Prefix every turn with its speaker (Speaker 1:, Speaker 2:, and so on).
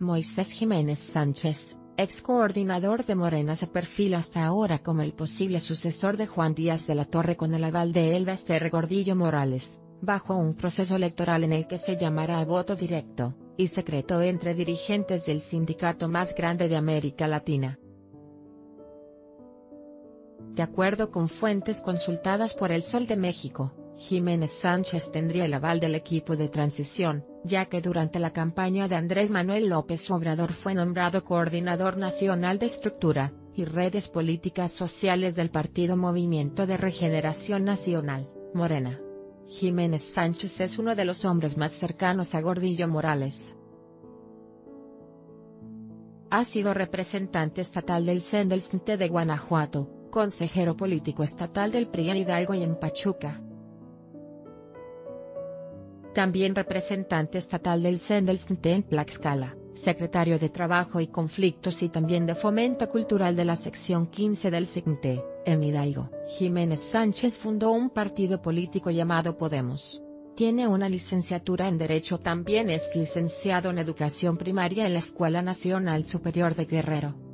Speaker 1: Moisés Jiménez Sánchez, ex coordinador de Morena se perfila hasta ahora como el posible sucesor de Juan Díaz de la Torre con el aval de Elba Ester Gordillo Morales, bajo un proceso electoral en el que se llamará a voto directo, y secreto entre dirigentes del sindicato más grande de América Latina. De acuerdo con fuentes consultadas por El Sol de México, Jiménez Sánchez tendría el aval del equipo de transición, ya que durante la campaña de Andrés Manuel López Obrador fue nombrado coordinador nacional de estructura, y redes políticas sociales del partido Movimiento de Regeneración Nacional, Morena. Jiménez Sánchez es uno de los hombres más cercanos a Gordillo Morales. Ha sido representante estatal del CEN del de Guanajuato, consejero político estatal del PRI en Hidalgo y en Pachuca. También representante estatal del CEN del en Tlaxcala, secretario de Trabajo y Conflictos y también de Fomento Cultural de la sección 15 del CINTE, en Hidalgo. Jiménez Sánchez fundó un partido político llamado Podemos. Tiene una licenciatura en Derecho también es licenciado en Educación Primaria en la Escuela Nacional Superior de Guerrero.